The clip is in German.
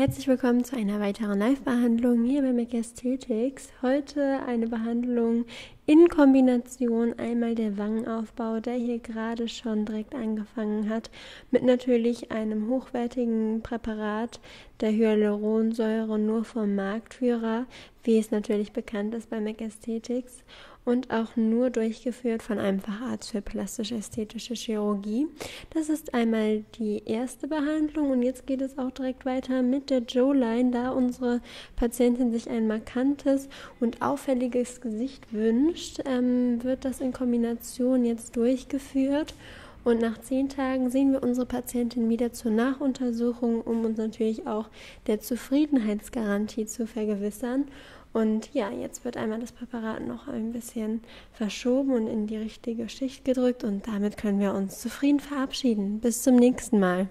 Herzlich willkommen zu einer weiteren Live-Behandlung hier bei Mac Aesthetics. Heute eine Behandlung in Kombination einmal der Wangenaufbau, der hier gerade schon direkt angefangen hat, mit natürlich einem hochwertigen Präparat der Hyaluronsäure nur vom Marktführer, wie es natürlich bekannt ist bei Mac Aesthetics und auch nur durchgeführt von einem Facharzt für plastisch-ästhetische Chirurgie. Das ist einmal die erste Behandlung und jetzt geht es auch direkt weiter mit der Joe-Line, da unsere Patientin sich ein markantes und auffälliges Gesicht wünscht, ähm, wird das in Kombination jetzt durchgeführt. Und nach zehn Tagen sehen wir unsere Patientin wieder zur Nachuntersuchung, um uns natürlich auch der Zufriedenheitsgarantie zu vergewissern. Und ja, jetzt wird einmal das Präparat noch ein bisschen verschoben und in die richtige Schicht gedrückt und damit können wir uns zufrieden verabschieden. Bis zum nächsten Mal.